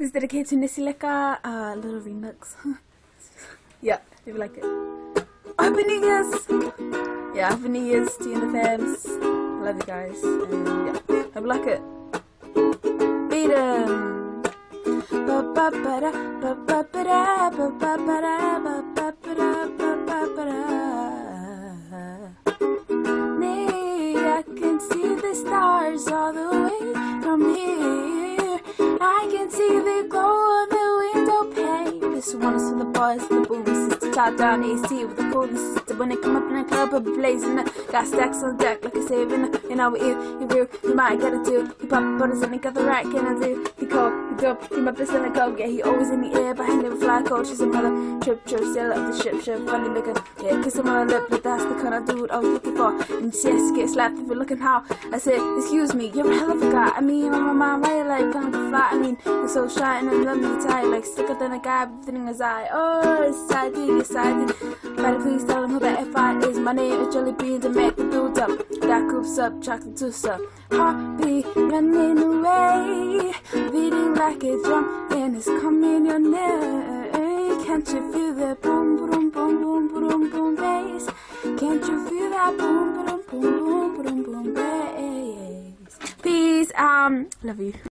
This is dedicated to Nisileka, uh, little remix. yeah, if you like it. Happy New Year's! Yeah, Happy New Year's to you and the fams. Love you guys. And yeah, hope you like it. Beat 'em! Ba-ba-ba-da, ba-ba-ba-da, ba-ba-ba-da, ba-ba-ba-da, ba-ba-ba-da. Me, I can see the stars all the way from here. I can see This one is for the boys, the sister, top down AC with the coolest sister. When they come up in the club, I'll be blazing. Got stacks on deck like a saving. And now with you, you real, you might get it too. You pop butters and you got the right kind of do. He cold, he dope, he my best in the coke. Yeah, he always in the air, but he never fly cold. She's a mother, trip, trip, sail up the ship, ship, funny maker. Yeah, kiss him on the lip, but that's the kind of dude I was looking for. And yes, get slapped if you're looking how. I said, excuse me, you're a hell of a guy. I mean, on my mind, you like gonna fly? I mean, you're so shy and I'm loving tight, like sicker than a guy breathing his eye. Oh, it's siding, siding. Better please tell him who the F.I. is. My name is Jelly Bean to make the build up. That coops up, chocolate juice up. Heartbeat running away, beating like a drum, and it's coming your name. Can't you feel that boom, boom, boom, boom, boom, boom bass? Can't you feel that boom, boom, boom, boom, boom, boom bass? Peace. Um, love you.